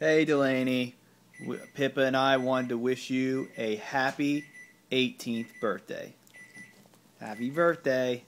Hey Delaney, Pippa and I wanted to wish you a happy 18th birthday. Happy birthday.